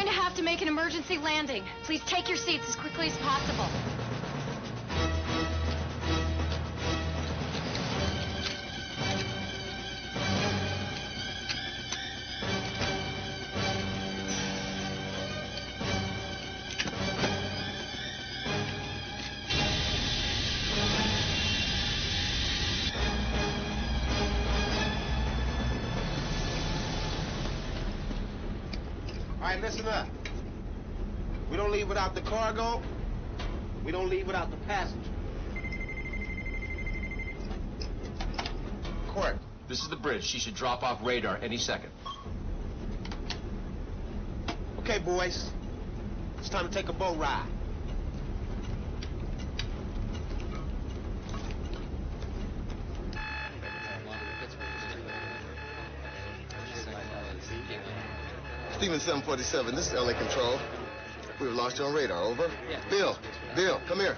going to have to make an emergency landing. Please take your seats as quickly as possible. All right, listen up. We don't leave without the cargo. We don't leave without the passenger. Court, this is the bridge. She should drop off radar any second. Okay, boys. It's time to take a boat ride. Steven 747, this is LA Control. We've lost you on radar, over. Bill, Bill, come here.